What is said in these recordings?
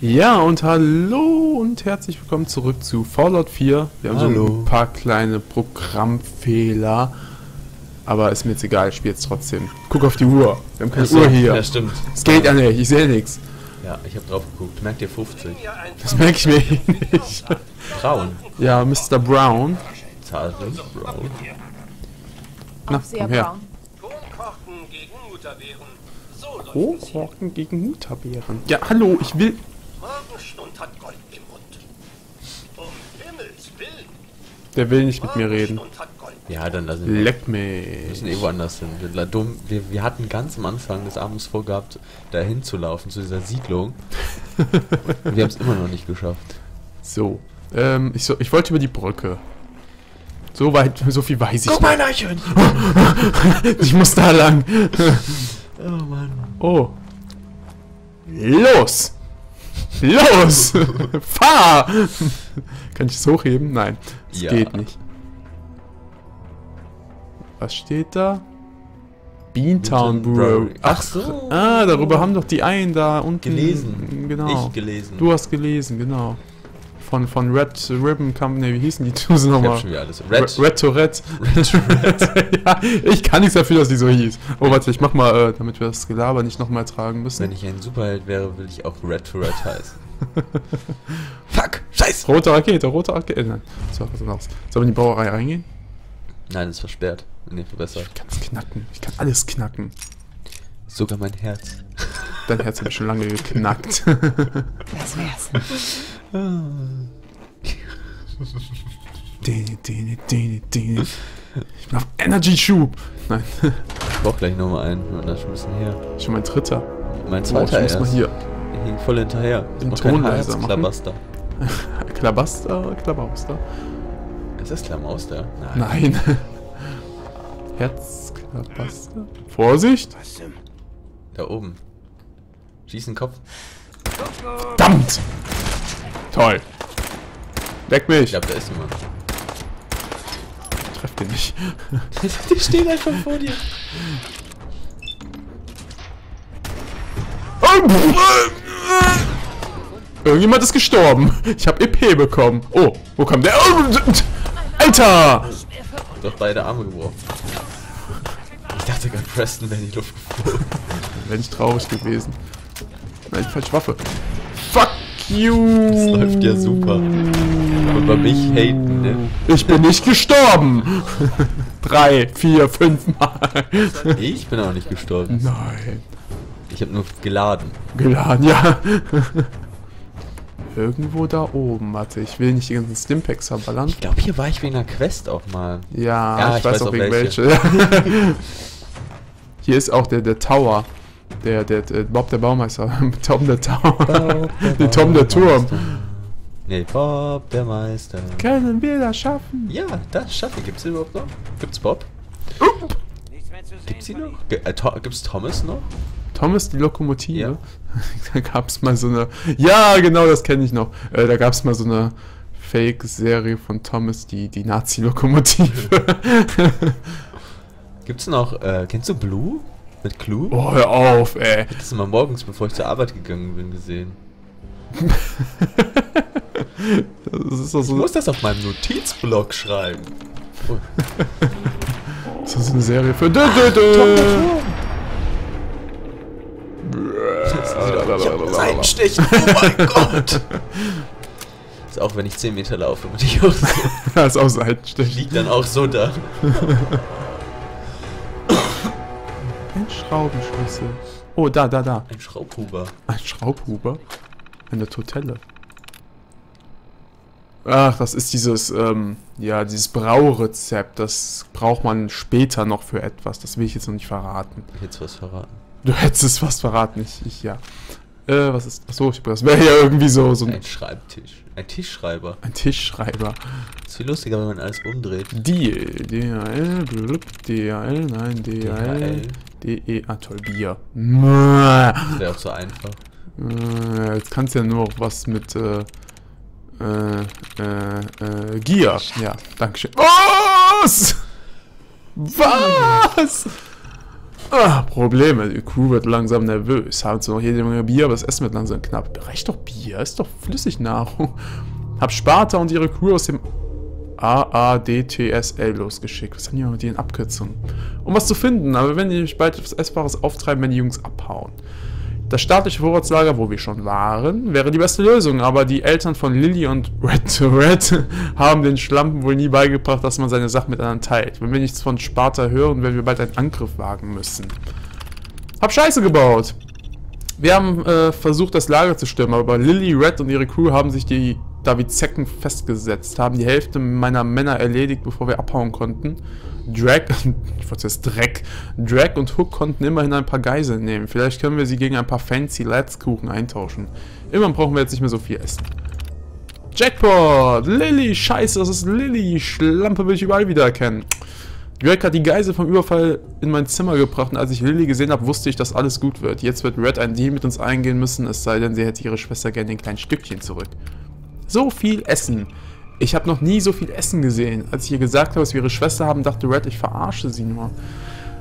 Ja, und hallo und herzlich willkommen zurück zu Fallout 4. Wir haben Hallo. so ein paar kleine Programmfehler. Aber ist mir jetzt egal, ich spiele jetzt trotzdem. Guck auf die Uhr. Wir haben keine Achso, Uhr hier. Ja, stimmt. Es geht ja nicht, ich sehe nichts. Ja, ich habe drauf geguckt. Merkt ihr 50? Das merke ich mir eh nicht. Braun. Ja, Mr. Brown. Zahlen. Braun. Na, komm her. Kronkorken gegen Mutterbeeren. Ja, hallo, ich will... Morgenstund hat Gold im Mund. Um Himmels Willen. Der will nicht mit mir reden. Ja, dann lassen wir. Leck Wir müssen mich. eh woanders hin. Wir, wir, wir hatten ganz am Anfang des Abends vorgehabt, da hinzulaufen, zu dieser Siedlung. Und wir haben es immer noch nicht geschafft. So, ähm, ich, so, ich wollte über die Brücke. So weit, so viel weiß ich nicht. mal, Eichhörnchen! Ich muss da lang. Oh Mann. Oh. Los! Los! Fahr! Kann ich es hochheben? Nein. Es Ja. geht nicht. Was steht da? Beantown. Brewery. Ach Ach so. Ah, darüber haben doch die einen da unten. Gelesen. Genau. Ich gelesen. Du hast gelesen, genau. Von, von Red Ribbon Company, wie hießen die ich hab nochmal? alles. Red, Red. Red Tourette. ja, ich kann nichts dafür, dass die so hieß. Oh, warte, ich mach mal, äh, damit wir das Gelaber nicht nochmal ertragen müssen. Wenn ich ein Superheld wäre, will ich auch Red to Red heißen. Fuck! Scheiß! Rote Rakete, rote Rakete. Äh, nein, so, was anderes. Sollen wir in die Brauerei reingehen? Nein, ist versperrt. Nee, besser. Ich kann es knacken. Ich kann alles knacken. Sogar mein Herz. Dein Herz habe ich schon lange geknackt. Das wär's. Ich bin auf Energy-Schub. Nein, Ich brauch gleich nochmal einen. Und das müssen her. schon mein dritter. Mein Oh, ich zweiter muss mal hier. Ich hing voll hinterher. Den Ton leiser machen. Klabaster. Klabaster, Klabauster. Ist das Klamauster? Nein. Herz, Klabaster. Vorsicht. Da oben. Schieß den Kopf. Verdammt. Toll. Ich mich. glaube, da ist jemand. Treff den nicht. Die stehen einfach vor dir. Irgendjemand ist gestorben. Ich habe EP bekommen. Oh, wo kommt der? Oh, Alter! Doch beide Arme gebrochen. Ich dachte gerade, Preston wäre in die Luft geflogen. Wäre nicht traurig gewesen. Nein, falsche Waffe. Fuck Das läuft ja super. Aber mich haten, ne? Ich bin nicht gestorben! Drei, vier, fünf Mal. Ich bin auch nicht gestorben. Nein. Ich habe nur geladen. Geladen, ja. Irgendwo da oben, warte, ich will nicht die ganzen Stimpacks verballern. Ich glaube, hier war ich wegen einer Quest auch mal. Ja, Ja, ich, ich weiß weiß auch auch wegen welche. welche. Hier ist auch der, der Tower. Der, der, der Bob der Baumeister. Tom der Tower. Nee, Tom der Turm. Nee, Bob, der Meister. Können wir das schaffen? Ja, das schaffe ich. Gibt's den überhaupt noch? Gibt's Bob? Gibt's ihn noch? Ge äh, to gibt's Thomas noch? Thomas die Lokomotive. Ja. Da gab's mal so eine. Ja, genau, das kenne ich noch. Äh, da gab's mal so eine Fake-Serie von Thomas, die, die Nazi-Lokomotive. Gibt's noch, äh, kennst du Blue? Mit Clue? oh, hör auf, ey. Ich hab das immer morgens, bevor ich zur Arbeit gegangen bin, gesehen. Doch Ich so, muss das auf meinem Notizblock schreiben. Oh, das ist so eine Serie für. Dö, dö, dö. Seitenstich. Oh mein Gott. Ist auch wenn ich 10 Meter laufe und ich auch so, Das ist auch Seitenstich. liegt dann auch so da. Ein Schraubenschlüssel. Oh, da, da, da. Ein Schraubhuber. Ein Schraubhuber? Eine Totelle. Ach, das ist dieses, ähm, ja, dieses Braurezept. Das braucht man später noch für etwas. Das will ich jetzt noch nicht verraten. Jetzt was verraten. Du hättest es fast verraten, ich, ich ja. Äh, was ist. Achso, ich, das wäre ja irgendwie so, so ein, Ein Schreibtisch. Ein Tischschreiber. ein Tischschreiber. Ist viel lustiger, wenn man alles umdreht. DL, DHL, blub, DHL, nein, DHL, DE, ah toll, Bier. Das wäre auch so einfach. Äh, jetzt kannst du ja nur noch was mit, äh, äh, äh, äh, Gier. Ja, dankeschön. Was? Was? Ah, Probleme. Die Crew wird langsam nervös. Haben zwar noch jede Menge Bier, aber das Essen wird langsam knapp. Reicht doch Bier, ist doch Flüssignahrung. Hab Sparta und ihre Crew aus dem AADTSL losgeschickt. Was haben die mit den Abkürzungen? Um was zu finden, aber wenn die mich bald etwas Essbares auftreiben, wenn die Jungs abhauen. Das staatliche Vorratslager, wo wir schon waren, wäre die beste Lösung, aber die Eltern von Lilly und Red to Red haben den Schlampen wohl nie beigebracht, dass man seine Sachen miteinander teilt. Wenn wir nichts von Sparta hören, werden wir bald einen Angriff wagen müssen. Hab Scheiße gebaut! Wir haben äh, versucht, das Lager zu stürmen, aber Lilly, Red und ihre Crew haben sich die da wie Zecken festgesetzt, haben die Hälfte meiner Männer erledigt, bevor wir abhauen konnten. Drag, ich wollte jetzt Dreck, Drag und Hook konnten immerhin ein paar Geiseln nehmen. Vielleicht können wir sie gegen ein paar fancy Lads Kuchen eintauschen. Immerhin brauchen wir jetzt nicht mehr so viel Essen. Jackpot! Lilly! Scheiße, das ist Lilly! Schlampe will ich überall wiedererkennen. Drake hat die Geisel vom Überfall in mein Zimmer gebracht und als ich Lilly gesehen habe, wusste ich, dass alles gut wird. Jetzt wird Red ein Deal mit uns eingehen müssen, es sei denn, sie hätte ihre Schwester gerne ein kleines Stückchen zurück. So viel Essen. Ich habe noch nie so viel Essen gesehen. Als ich ihr gesagt habe, dass wir ihre Schwester haben, dachte Red, ich verarsche sie nur.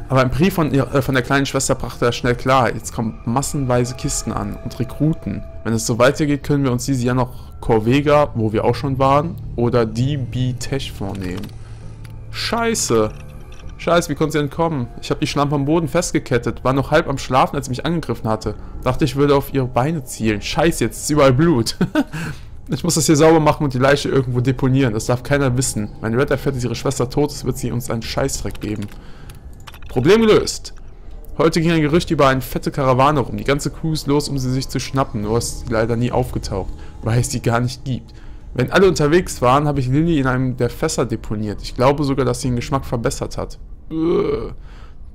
Aber ein Brief von, ihr, äh, von der kleinen Schwester brachte er schnell klar. Jetzt kommen massenweise Kisten an und Rekruten. Wenn es so weitergeht, können wir uns diese ja noch Corvega, wo wir auch schon waren, oder DB Tech vornehmen. Scheiße. Scheiße, wie konnte sie entkommen? Ich habe die Schlampe am Boden festgekettet, war noch halb am Schlafen, als sie mich angegriffen hatte. Dachte, ich würde auf ihre Beine zielen. Scheiße, jetzt ist überall Blut. ich muss das hier sauber machen und die Leiche irgendwo deponieren. Das darf keiner wissen. Wenn Red erfährt, dass ihre Schwester tot ist, wird sie uns einen Scheißdreck geben. Problem gelöst. Heute ging ein Gerücht über eine fette Karawane rum. Die ganze Crew ist los, um sie sich zu schnappen. Nur ist sie leider nie aufgetaucht, weil es sie gar nicht gibt. Wenn alle unterwegs waren, habe ich Lilly in einem der Fässer deponiert. Ich glaube sogar, dass sie den Geschmack verbessert hat. Ugh.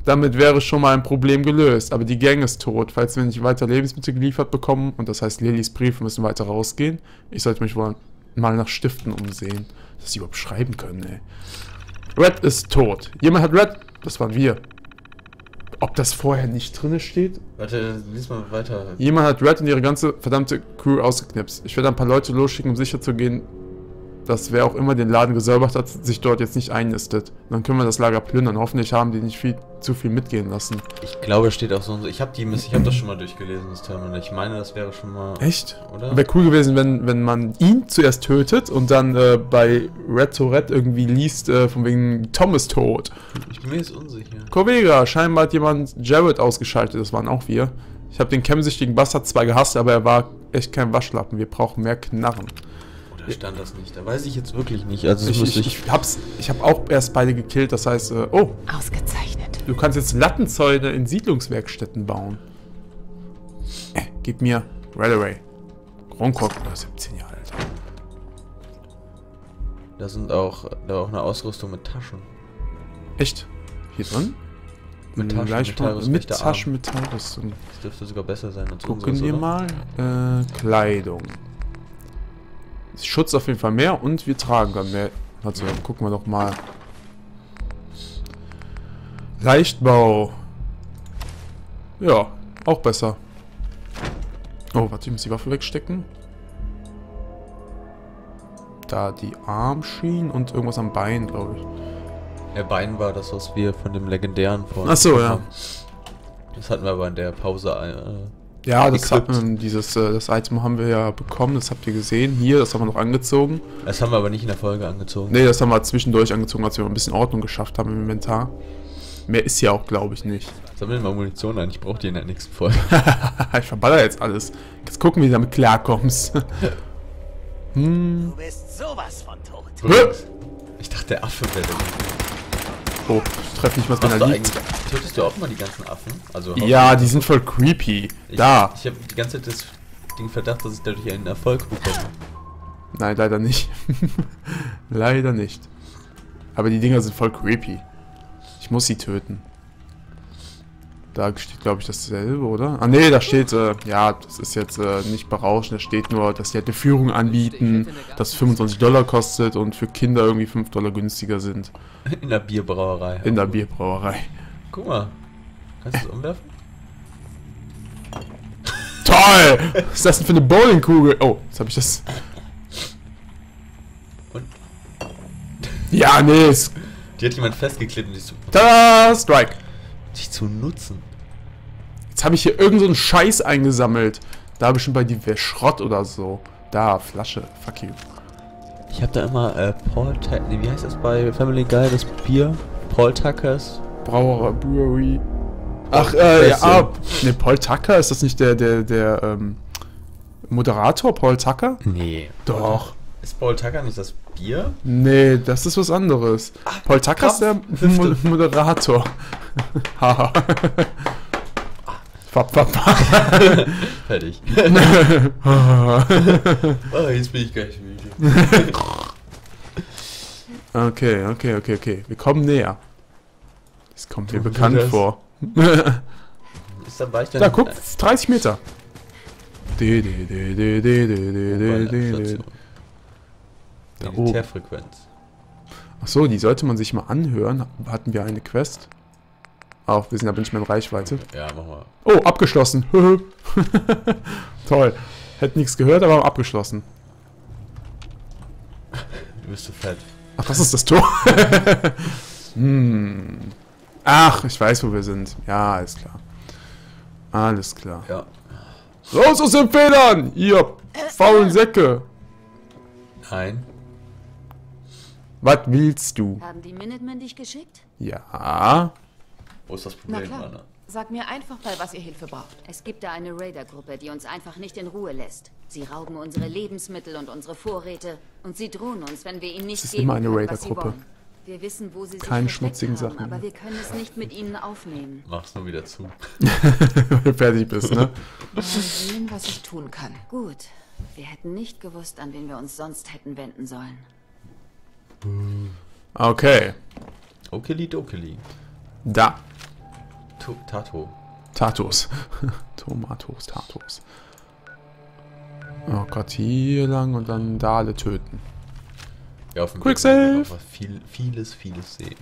Damit wäre schon mal ein Problem gelöst, aber die Gang ist tot. Falls wir nicht weiter Lebensmittel geliefert bekommen, und das heißt Lillys Briefe müssen weiter rausgehen, ich sollte mich wohl mal nach Stiften umsehen, dass sie überhaupt schreiben können, ey. Red ist tot. Jemand hat Red... Das waren wir. Ob das vorher nicht drin steht? Warte, lies mal weiter. Jemand hat Red und ihre ganze verdammte Crew ausgeknipst. Ich werde ein paar Leute losschicken, um sicher zu gehen, dass wer auch immer den Laden gesäubert hat, sich dort jetzt nicht einnistet. Dann können wir das Lager plündern. Hoffentlich haben die nicht viel zu viel mitgehen lassen. Ich glaube, es steht auch so und so. Ich habe die Miss, ich habe das schon mal durchgelesen, das Terminal. Ich meine, das wäre schon mal. Echt? Oder? Wäre cool gewesen, wenn, wenn man ihn zuerst tötet und dann äh, bei Red to Red irgendwie liest, äh, von wegen Thomas tot. Ich bin mir jetzt unsicher. Corvega, scheinbar hat jemand Jared ausgeschaltet, das waren auch wir. Ich habe den kämmsüchtigen Bastard zwar gehasst, aber er war echt kein Waschlappen. Wir brauchen mehr Knarren. Stand das nicht? Da weiß ich jetzt wirklich nicht. Also Ich, ich, ich, hab's, ich hab auch erst beide gekillt, das heißt, äh, oh, Ausgezeichnet. du kannst jetzt Lattenzäune in Siedlungswerkstätten bauen. Äh, gib mir Railway. Gronkok, oder 17 Jahre alt. Da sind auch, da auch eine Ausrüstung mit Taschen. Echt? Hier drin? Mit Taschen, mit Taschen, mit Metallrüstung. Das dürfte sogar besser sein als Gucken unseres, wir oder? mal. Äh, Kleidung. Schutz auf jeden Fall mehr und wir tragen dann mehr. Also, gucken wir doch mal. Leichtbau. Ja, auch besser. Oh, warte, ich muss die Waffe wegstecken. Da die Armschienen und irgendwas am Bein, glaube ich. Der Bein war das, was wir von dem legendären vor. Ach so, ja. Das hatten wir aber in der Pause. Ja, das, hat, man, dieses, äh, das Item haben wir ja bekommen, das habt ihr gesehen. Hier, das haben wir noch angezogen. das haben wir aber nicht in der Folge angezogen. Ne, das haben wir zwischendurch angezogen, als wir ein bisschen Ordnung geschafft haben im Inventar. Mehr ist ja auch, glaube ich, nicht. Sammeln mal Munition ein, ich brauche die in der nächsten Folge. ich verballer jetzt alles. Jetzt gucken, wie du damit klarkommst. hm. Du bist sowas von tot. ich dachte, der Affe wäre der. Oh, ich treffe nicht, was Machst mir da liegt. tötest du auch mal die ganzen Affen? Also Ja, die sind voll creepy. ich, Da. Ich habe die ganze Zeit das Ding Verdacht, dass ich dadurch einen Erfolg bekomme. Nein, leider nicht. leider nicht. Aber die Dinger sind voll creepy. Ich muss sie töten. Da steht, glaube ich, dasselbe, oder? Ah, nee, da steht, äh, ja, das ist jetzt äh, nicht berauschend. Da steht nur, dass die halt eine Führung anbieten, das 25 Dollar kostet und für Kinder irgendwie 5 Dollar günstiger sind. In der Bierbrauerei. In der Bierbrauerei. Guck mal. Kannst du es umwerfen? Toll! Was ist das denn für eine Bowlingkugel? Oh, jetzt habe ich das. Und? Ja, nee. Die hat jemand festgeklebt und die ist. Tada! Strike! Dich zu nutzen. Jetzt habe ich hier irgend so einen Scheiß eingesammelt. Da bestimmt bei dir wäre Schrott oder so. Da, Flasche. Fuck you. Ich habe da immer äh, Paul Tucker, nee, wie heißt das bei Family Guy, das Bier? Paul Tuckers? Brauer Brewery. Ach, äh, ja, ah, ne, Paul Tucker, ist das nicht der, der, der, ähm, Moderator, Paul Tucker? Nee. Doch. Ist Paul Tucker nicht das Bier? Nee, das ist was anderes. Paul Tucker ist der Mo Moderator. Haha. Fap. Fertig. oh, jetzt bin ich gleich müde. Okay, okay, okay, okay. Wir kommen näher. Das kommt mir bekannt das- vor. Ist dann weich Da, guck, 30 Meter. Da oben. Militärfrequenz. Achso, die sollte man sich mal anhören. Hatten wir eine Quest? Auch, wir sind aber nicht mehr in Reichweite. Ja, mach mal. Oh, abgeschlossen. Toll. Hätte nichts gehört, aber abgeschlossen. Du bist so fett. Ach, das ist das Tor. hm. Ach, ich weiß, wo wir sind. Ja, alles klar. Alles klar. Ja. Raus aus den Federn! Ihr faulen Säcke! Nein. Was willst du? Haben die Minutemen dich geschickt? Ja. Wo ist das Na Problem, klar. Anna? Sag mir einfach, bei was ihr Hilfe braucht. Es gibt da eine Raider-Gruppe, die uns einfach nicht in Ruhe lässt. Sie rauben unsere Lebensmittel und unsere Vorräte und sie drohen uns, wenn wir ihnen nicht Es ist geben immer eine können, was sie Raider-Gruppe. wollen. Wir wissen, wo sie Keine schmutzigen haben, Sachen. aber wir können es nicht mit ihnen aufnehmen. Mach's nur wieder zu. Wenn du fertig bist, ne? Mal sehen, was ich tun kann. Gut. Wir hätten nicht gewusst, an wen wir uns sonst hätten wenden sollen. Okay. Okeli dokeli. Da. Tu- Tato. Tatos. Tomatos, Tatos. Oh Gott, hier lang und dann da alle töten. Ja, auf dem Quick save. Viel, vieles, vieles sehen.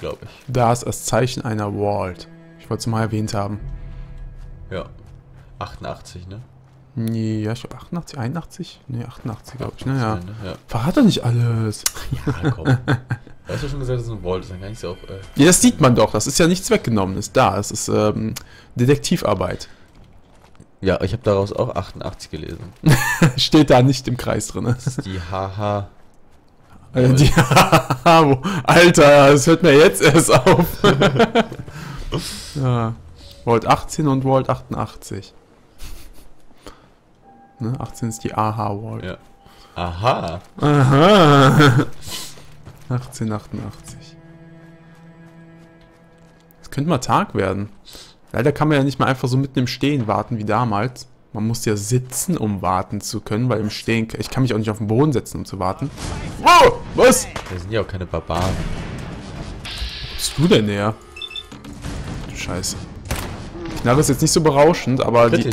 Glaube ich. Da ist das Zeichen einer Vault. Ich wollte es mal erwähnt haben. Ja. 88, ne? Nee, ja, ich glaube 88, 81? Nee, 88, glaube ich. Naja. Ne? Ja. Verrat doch nicht alles. ja, komm. Du hast ja schon gesagt, dass Vault ist, dann kann ich es auch. Äh, Ja, das sieht man doch. Das ist ja nichts weggenommenes. Da, es ist ähm, Detektivarbeit. ja, ich habe daraus auch 88 gelesen. Steht da nicht im Kreis drin. Das ist die. Äh, die, wo- Alter, das hört mir jetzt erst auf. ja. Volt 18 und Volt 88. Ne, 18 ist die AH-Volt. Ja. Aha. Aha. 1888. Es könnte mal Tag werden. Leider kann man ja nicht mal einfach so mitten im Stehen warten wie damals. Man muss ja sitzen, um warten zu können, weil im Stehen... Ich kann mich auch nicht auf den Boden setzen, um zu warten. Wow, was? Wir sind ja auch keine Barbaren. bist du denn näher? Du Scheiße. Knarre ist jetzt nicht so berauschend, aber die...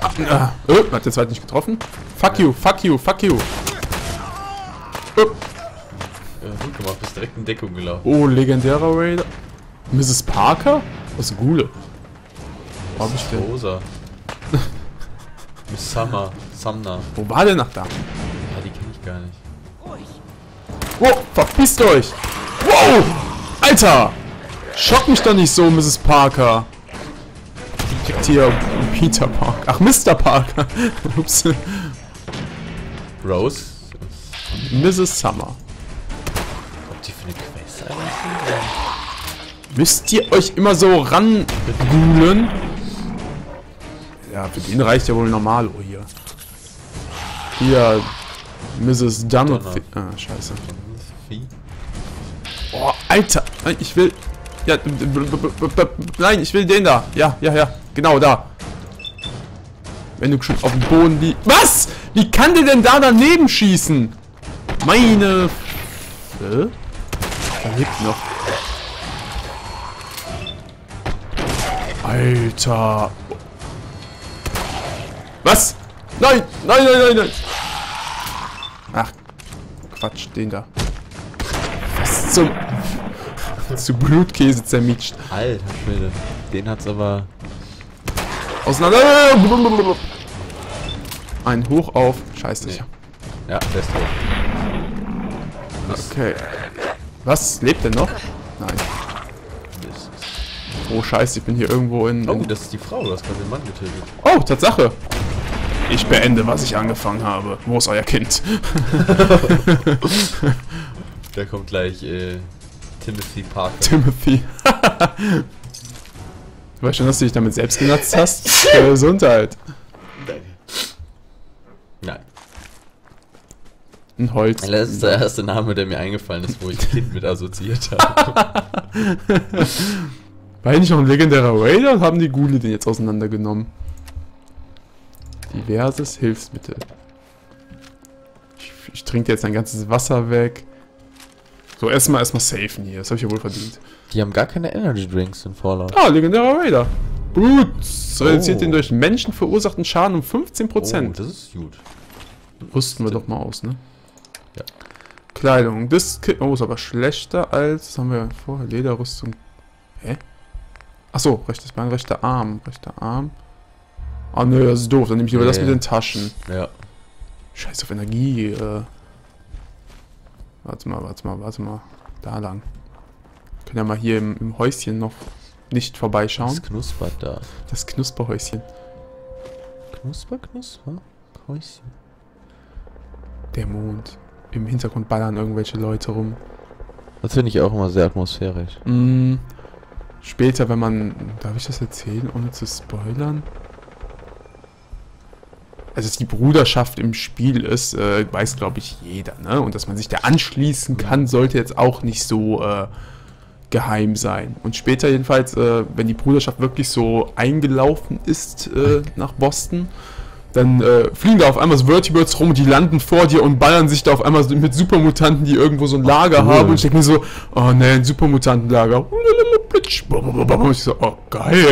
Ah, äh, hat der zweite nicht getroffen? Fuck you, fuck you, fuck you. Äh, Ja, gut gemacht, bist direkt in Deckung gelaufen. oh, legendärer Raider. Mrs. Parker? Was Gule. Wo hab ich denn? Rosa. Miss Summer. Sumner. Wo war der nach da? Ja, die kenne ich gar nicht. Wow, verpisst euch! Wow! Alter! Schock mich doch nicht so, Mrs. Parker. Kriegt hier Peter Parker. Ach, Mr. Parker. Ups. Rose. Mrs. Summer. Ob die für eine Quest eigentlich Müsst ihr euch immer so rangulen? Ja, für den reicht ja wohl Normalo hier. Hier, Mrs. Dunothy. Ah, scheiße. Oh, Alter. Ich will... Ja, nein, ich will den da. Ja, ja, ja. Genau, da. Wenn du schon auf dem Boden liegst... Was? Wie kann der denn da daneben schießen? Meine... Äh? Da lebt noch. Alter. Was? Nein, nein, nein, nein, nein. Ach, Quatsch, den da. Was zum... zu Blutkäse zermitscht. Alter Schwede. Den hat's aber. Auseinander. Ein Hoch auf. Scheiße. Nee. Ja, der ist tot. Okay. Was? Lebt er noch? Nein. Oh, scheiße, ich bin hier irgendwo in... Oh, das ist die Frau, du hast gerade den Mann getötet. oh, Tatsache. Ich beende, was ich angefangen habe. Wo ist euer Kind? Da kommt gleich äh, Timothy Parker. Timothy. du weißt schon, dass du dich damit selbst genutzt hast? Gesundheit. Danke. Nein. Ein Holz. Das ist der erste Name, der mir eingefallen ist, wo ich Kind mit assoziiert habe. War nicht noch ein legendärer Raider und haben die Ghule den jetzt auseinandergenommen? Diverses Hilfsmittel. Ich, ich trinke jetzt ein ganzes Wasser weg. So, erstmal erstmal safen hier. Das habe ich ja wohl verdient. Die haben gar keine Energy Drinks in Fallout. Ah, legendärer Raider. Boots. Reduziert Oh. den durch Menschen verursachten Schaden um 15%. Oh, das ist gut. Rüsten wir doch mal aus, ne? Ja. Kleidung. Das oh, ist aber schlechter als. Was haben wir vorher? Lederrüstung. Hä? Achso, rechtes Bein, rechter Arm. Rechter Arm. Ah, nö, das ist doof. Dann nehme ich lieber das Ja, mit den Taschen. Ja. Scheiß auf Energie. Äh. Warte mal, warte mal, warte mal. Da lang. Können ja mal hier im, im Häuschen noch nicht vorbeischauen. Es knuspert da. Das Knusperhäuschen. Knusper, knusper. Häuschen. Der Mond. Im Hintergrund ballern irgendwelche Leute rum. Das finde ich auch immer sehr atmosphärisch. Mm, später, wenn man. Darf ich das erzählen, ohne zu spoilern? Also, dass die Bruderschaft im Spiel ist, äh, weiß, glaube ich, jeder, ne? Und dass man sich da anschließen kann, sollte jetzt auch nicht so äh, geheim sein. Und später jedenfalls, äh, wenn die Bruderschaft wirklich so eingelaufen ist äh, nach Boston, dann äh, fliegen da auf einmal so Vertibirds rum und die landen vor dir und ballern sich da auf einmal mit Supermutanten, die irgendwo so ein Lager cool. haben. Und ich denke mir so, oh ne, ein Supermutantenlager. Und ich so, oh geil.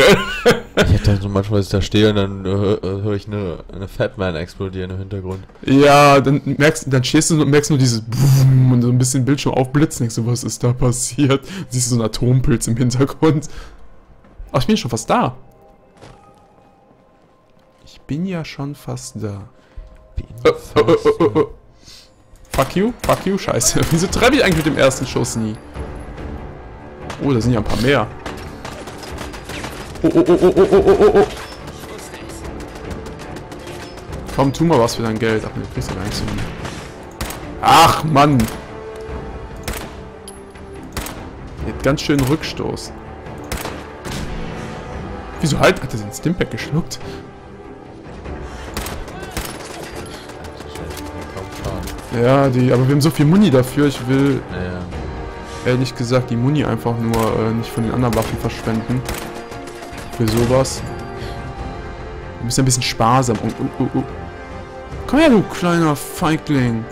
Ich hätte dann so manchmal, dass ich da stehe und dann äh, äh, höre ich eine, eine Fatman explodieren im Hintergrund. Ja, dann merkst dann stehst du und merkst nur dieses Boom und so ein bisschen Bildschirm aufblitzen. Denkst du, was ist da passiert? Siehst du so einen Atompilz im Hintergrund. Ach, ich bin schon fast da. Ich bin ja schon fast da. Oh, oh, oh, oh, oh, oh. Fuck you, fuck you, scheiße. Wieso treffe ich eigentlich mit dem ersten Schuss nie? Oh, da sind ja ein paar mehr. Oh, oh, oh, oh, oh, oh, oh, oh. Komm, tu mal was für dein Geld. Ach, du kriegst ja gar nichts. Ach, Mann. Hat ganz schön Rückstoß. Wieso halt? Hat er den Stimpack geschluckt? Ja, die, aber wir haben so viel Muni dafür. Ich will Naja. Ehrlich gesagt die Muni einfach nur äh, nicht von den anderen Waffen verschwenden. Für sowas. Wir müssen ein bisschen sparsam. Oh, oh, oh, oh. Komm her, du kleiner Feigling.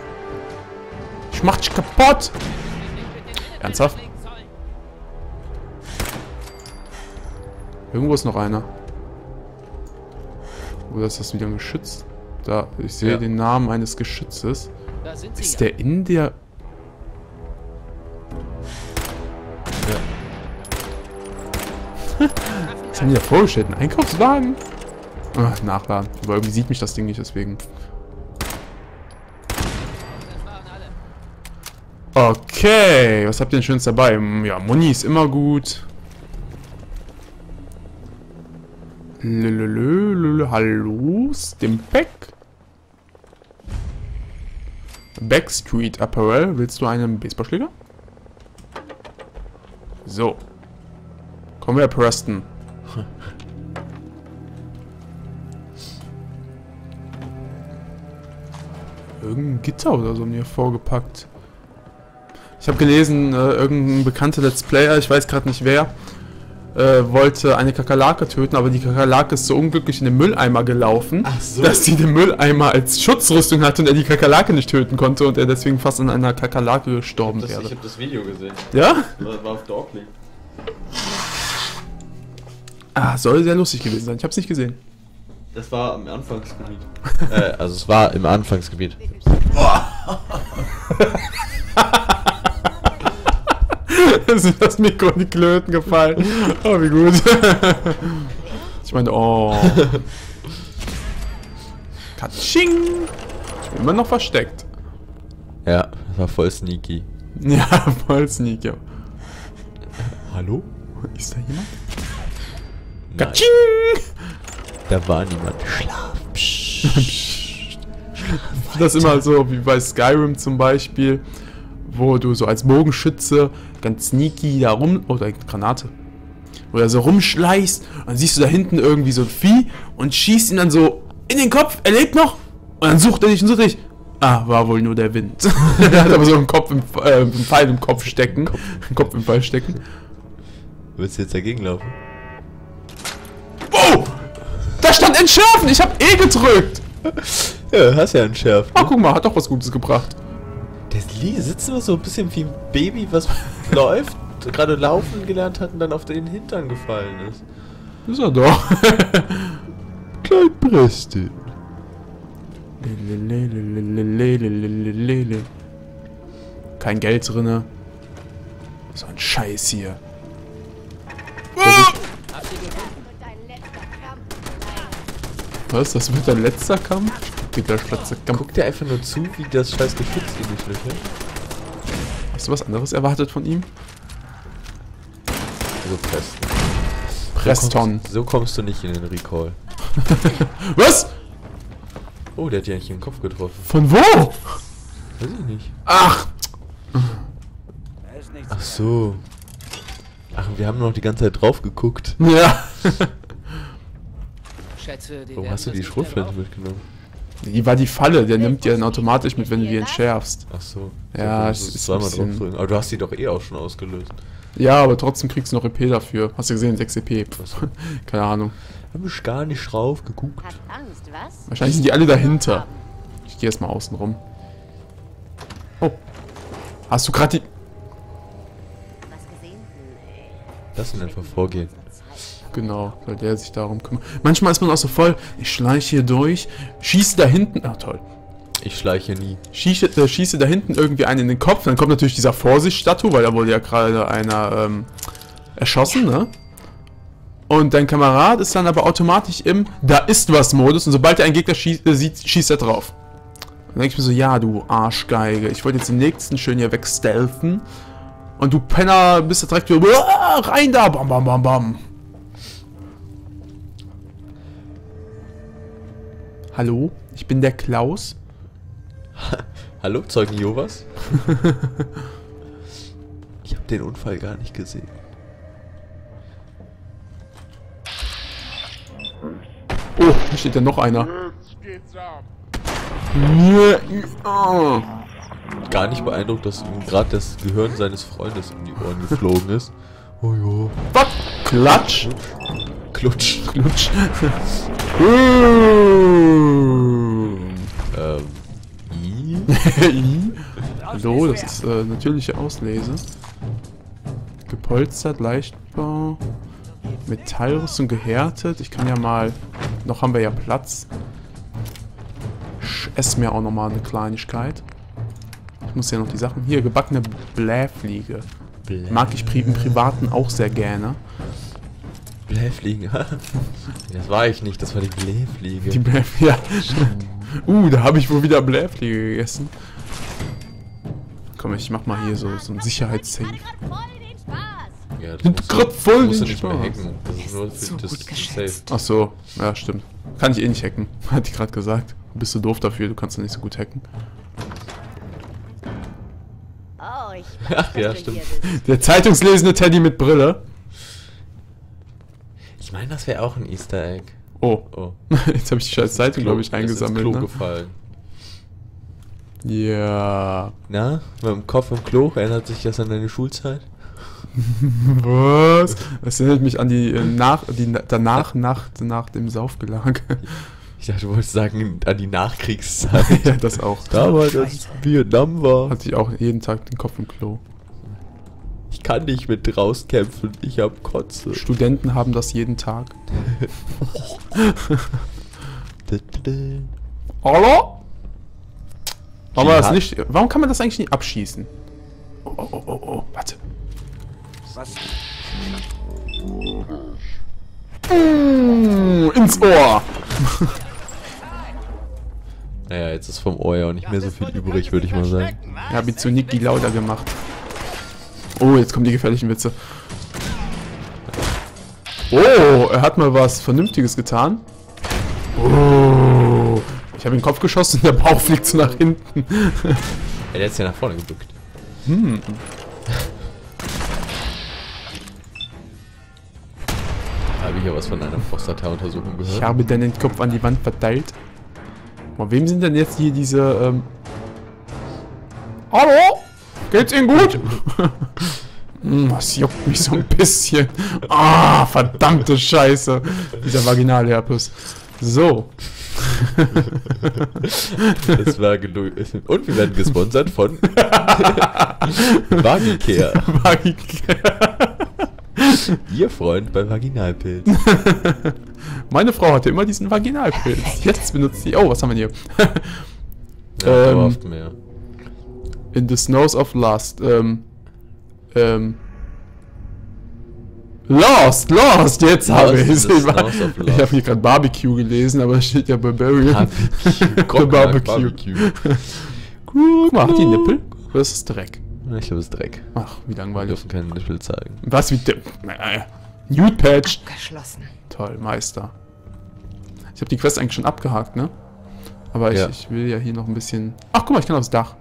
Ich mach dich kaputt. Ernsthaft? Irgendwo ist noch einer. Oder ist das wieder ein Geschütz? Da, ich sehe Ja. den Namen eines Geschützes. Ist ja. der in der... Die da vorgestellt? Ein Einkaufswagen? Ach, nachladen. Aber irgendwie sieht mich das Ding nicht, deswegen. Okay, was habt ihr denn Schönes dabei? Ja, Muni ist immer gut. Lülülü, lülü, Hallo, Stimpack? Backstreet Apparel. Willst du einen Baseballschläger? So. Kommen wir, Preston. Irgendein Gitter oder so mir vorgepackt. Ich habe gelesen, äh, irgendein bekannter Let's Player, ich weiß gerade nicht wer, äh, wollte eine Kakerlake töten, aber die Kakerlake ist so unglücklich in den Mülleimer gelaufen, so. dass sie den Mülleimer als Schutzrüstung hatte und er die Kakerlake nicht töten konnte und er deswegen fast an einer Kakerlake gestorben Das, ich wäre. habe das Video gesehen. Ja? Das war auf Dogling. Ah, soll sehr lustig gewesen sein. Ich hab's nicht gesehen. Das war im Anfangsgebiet. äh, also es war im Anfangsgebiet. Es ist das Mikro in die Klöten gefallen. Oh, wie gut. Ich meine, oh. Katsching. Ich bin immer noch versteckt. Ja, das war voll sneaky. Ja, voll sneaky. Hallo? Ist da jemand? Katsching! Da war niemand. Schlaf. Psst. Das ist immer so wie bei Skyrim zum Beispiel, wo du so als Bogenschütze ganz sneaky da rum. Oder Granate. Wo du so rumschleichst und dann siehst du da hinten irgendwie so ein Vieh und schießt ihn dann so in den Kopf. Er lebt noch. Und dann sucht er dich und sucht dich. Ah, war wohl nur der Wind. er hat aber so einen Kopf im, äh, einen Pfeil im Kopf stecken. Einen Kopf im Pfeil stecken. Willst du jetzt dagegen laufen? Oh! Da stand entschärfen! Ich hab E gedrückt! Ja, hast ja einen Schärf. Ah, guck mal, hat doch was Gutes gebracht. Der Lee sitzt immer so ein bisschen wie ein Baby, was läuft, gerade laufen gelernt hat und dann auf den Hintern gefallen ist. Ist er doch. Kleinbrüste. Kein Geld drinne. So ein Scheiß hier. Was? Das wird dein letzter Kampf? Geht der letzte Kampf? Guck dir einfach nur zu, wie das scheiß Geschütz ihn nicht löchert. Hast du was anderes erwartet von ihm? Also Preston. Preston. So kommst du nicht in den Recall. Was? Oh, der hat ja in den Kopf getroffen. Von wo? Weiß ich nicht. Ach, Ach so. Ach, wir haben noch die ganze Zeit drauf geguckt. ja. Schätze, die Warum hast du die Schrotflinte mitgenommen? Die war die Falle, der nimmt die dann automatisch mit, wenn du die entschärfst. Ach so. Ja, ich es ist zweimal ein bisschen- draufdrücken. Aber du hast die doch eh auch schon ausgelöst. Ja, aber trotzdem kriegst du noch EP dafür. Hast du gesehen, 6 EP. So. Keine Ahnung. Hab ich gar nicht drauf geguckt. Hat Angst, was? Wahrscheinlich sind die alle dahinter. Ich gehe erstmal außen rum. Oh. Hast du gerade die... Was gesehen? Nee. Das sind einfach Vorgehen. Genau, soll der sich darum kümmern. Manchmal ist man auch so voll, ich schleiche hier durch, schieße da hinten... Ach toll. Ich schleiche nie. Schieße, äh, schieße da hinten irgendwie einen in den Kopf. Dann kommt natürlich dieser Vorsicht-Statue, weil da wurde ja gerade einer ähm, erschossen, ne? Und dein Kamerad ist dann aber automatisch im Da ist was Modus und sobald er einen Gegner schießt, äh, sieht, schießt er drauf. Dann denke ich mir so, ja, du Arschgeige, ich wollte jetzt den nächsten schön hier wegstelfen. Und du Penner bist da direkt wieder, "Uah, rein da, bam, bam, bam, bam. Hallo, ich bin der Klaus. Hallo, Zeugen Jovas? ich habe den Unfall gar nicht gesehen. Oh, da steht ja noch einer. Ja, oh. Gar nicht beeindruckt, dass ihm gerade das Gehirn seines Freundes in die Ohren geflogen ist. Oh jo. Was? Klatsch. Klutsch. Klutsch. Ähm. Hallo, das ist äh, natürliche Auslese. Gepolstert, leichtbau. Metallrüstung gehärtet. Ich kann ja mal. Noch haben wir ja Platz. Ich esse mir auch noch mal eine Kleinigkeit. Ich muss ja noch die Sachen. Hier, gebackene Blähfliege. Mag ich pri im Privaten auch sehr gerne. Blähfliegen. das war ich nicht, das war die Blähfliege. Die Blähfliege. Ja. uh, da habe ich wohl wieder Blähfliege gegessen. Komm, ich mach mal hier so, so ein Sicherheitssafe. ja, das Sind musst grad du- voll musst du den nicht mehr Spaß. hacken. Das ist nur für so das gut Safe. Ach so, ja, stimmt. Kann ich eh nicht hacken. Hat die gerade gesagt. Du bist so doof dafür, du kannst ja nicht so gut hacken. Oh, ich Ach ja, dass du stimmt. Der zeitungslesende Teddy mit Brille. Ich meine, das wäre auch ein Easter Egg. Oh, Oh. jetzt habe ich die scheiß Zeitung, glaube ich, Klo- ist ins eingesammelt. Klo Ne? gefallen. Ja. Na, mit dem Kopf im Klo, erinnert sich das an deine Schulzeit? Was? Das erinnert mich an die, äh, nach, die na- danach Nacht nach dem Saufgelage. Ich dachte, du wolltest sagen, an die Nachkriegszeit. ja, das auch. Damals, als Vietnam war. Hatte ich auch jeden Tag den Kopf im Klo. Ich kann nicht mit rauskämpfen, ich hab Kotze. Studenten haben das jeden Tag. Hallo? Warum, das nicht, warum kann man das eigentlich nicht abschießen? Oh, oh, oh, oh, oh, warte. Mm, ins Ohr. Naja, jetzt ist vom Ohr ja auch nicht mehr so viel übrig, würde ich mal sagen. Ja, hab ich zu Niki lauter gemacht. Oh, jetzt kommen die gefährlichen Witze. Oh, er hat mal was Vernünftiges getan. Oh, ich habe den Kopf geschossen und der Bauch fliegt so nach hinten. Ja, der ist ja nach vorne gebückt. Hm. Habe ich ja was von einer Prostata-Untersuchung gehört. Ich habe deinen Kopf an die Wand verteilt. Boah, wem sind denn jetzt hier diese, ähm... Hallo? Geht's Ihnen gut? Hm, Das juckt mich so ein bisschen. Ah, verdammte Scheiße. Dieser Vaginalherpes. So. Das war genug. Und wir werden gesponsert von Vagicare. Vagi- Ihr Freund bei Vaginalpilz. Meine Frau hatte immer diesen Vaginalpilz. Jetzt benutzt sie... Oh, was haben wir hier? Ja, Ähm, dauerhaft mehr. In the Snows of Lust. Ähm. Ähm. Lost, Lost, jetzt Lost habe ich es. Ich, habe hier gerade Barbecue gelesen, aber es steht ja Barbarian. Barbecue. Barbecue. Barbecue. Guck mal, hat die Nippel? Oder ist das Dreck? Ich glaube, es ist Dreck. Ach, wie Wir langweilig. dürfen keinen Nippel zeigen. Was wie der. Äh, Nude Patch. Geschlossen. Toll, Meister. Ich habe die Quest eigentlich schon abgehakt, ne? Aber ich, Ja. ich will ja hier noch ein bisschen. Ach, guck mal, ich kann aufs Dach.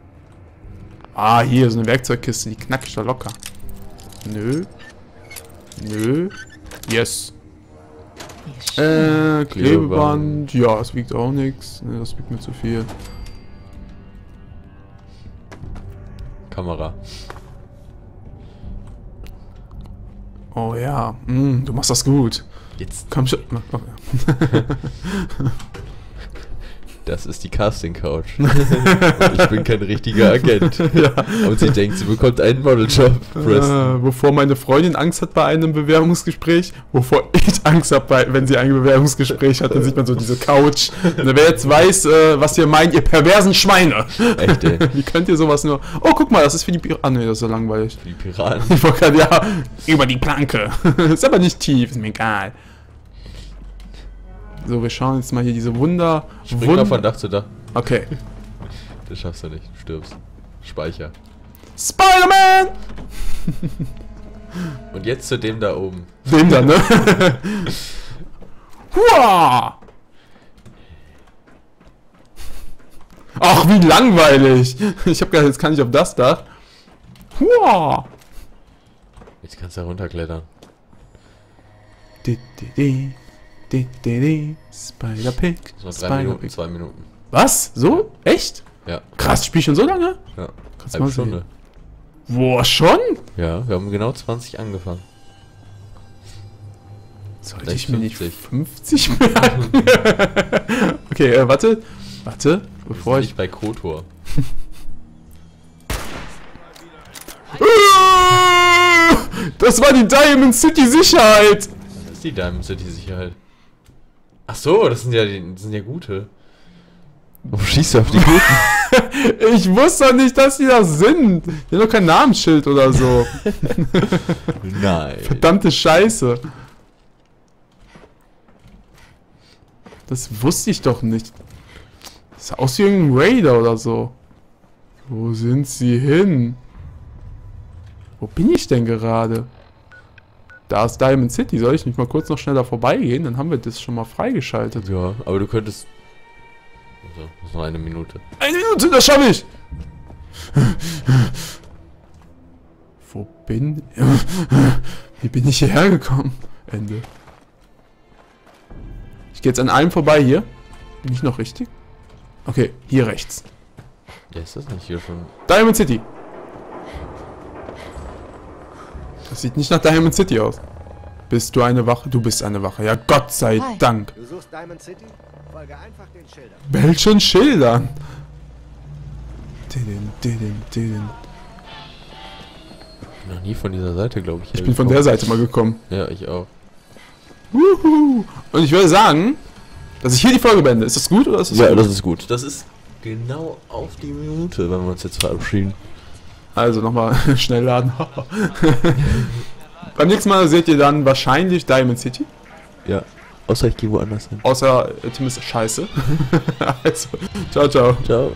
Ah, hier, so eine Werkzeugkiste, die knack ich da locker. Nö. Nö. Yes. Äh, Klebeband. Ja, es wiegt auch nichts. Ne, das wiegt mir zu viel. Kamera. Oh ja, mm, du machst das gut. Jetzt. Komm schon. Das ist die Casting Couch. Und ich bin kein richtiger Agent. Und sie denkt, sie bekommt einen Modeljob. Preston. Äh, wovor meine Freundin Angst hat bei einem Bewerbungsgespräch, wovor ich Angst habe, bei- wenn sie ein Bewerbungsgespräch hat, dann sieht man so diese Couch. Und wer jetzt weiß, äh, was ihr meint, ihr perversen Schweine. Echt, ey. Wie könnt ihr sowas nur... Oh, guck mal, das ist für die... Pir ah, nee, das ist ja langweilig. Die Piraten. Ich wollte gerade, ja, über die Planke. ist aber nicht tief, ist mir egal. So, wir schauen jetzt mal hier diese Wunder... Spring mal von Dach zu Dach. Okay. Das schaffst du nicht. Du stirbst. Speicher. Spider-Man! Und jetzt zu dem da oben. Dem dann, ne? Hua! Ach, wie langweilig. Ich hab gedacht, jetzt kann ich auf das Dach. Hua! Jetzt kannst du da runterklettern. Di, di, di, di, di, di. Spider-Pig. Das war drei Minuten, zwei Minuten. Was? So? Echt? Ja. Krass, spiel schon so lange? ja. Kannst Halbe Stunde. Boah, schon? Ja, wir haben genau 20 angefangen. Sollte Vielleicht ich mir nicht 50. 50 merken? okay, äh, warte. Warte, bevor ich... ich bei Kotor. Das war die Diamond City Sicherheit! Das ist die Diamond City Sicherheit. Ach so, das sind ja die, das sind ja gute. Warum schießt du auf die Guten? Ich wusste doch nicht, dass die das sind. Die haben doch kein Namensschild oder so. Nein. Verdammte Scheiße. Das wusste ich doch nicht. Das sah aus wie irgendein Raider oder so. Wo sind sie hin? Wo bin ich denn gerade? Da ist Diamond City. Soll ich nicht mal kurz noch schneller vorbeigehen? Dann haben wir das schon mal freigeschaltet. Ja, aber du könntest. Also, das ist noch eine Minute. Eine Minute, das schaffe ich! Wo bin... Wie bin ich hierher gekommen? Ende. Ich gehe jetzt an allem vorbei hier. Bin ich noch richtig? Okay, hier rechts. Ja, ist das nicht hier schon? Diamond City. Das sieht nicht nach Diamond City aus. Bist du eine Wache? Du bist eine Wache. Ja, Gott sei Hi. Dank. Du suchst Diamond City? Folge einfach den Schildern. Welchen Schildern? Didin, didin, didin. Ich bin noch nie von dieser Seite, glaube ich. Ich bin von der Seite mal gekommen. Ja, ich auch. Wuhu. Und ich würde sagen, dass ich hier die Folge beende. Ist das gut oder ist das Ja, gut? das ist gut. Das ist genau auf die Minute, wenn wir uns jetzt verabschieden. Also nochmal schnell laden. Beim nächsten Mal seht ihr dann wahrscheinlich Diamond City. Ja. Außer ich gehe woanders hin. Außer äh, Tim ist scheiße. also, ciao, ciao. Ciao.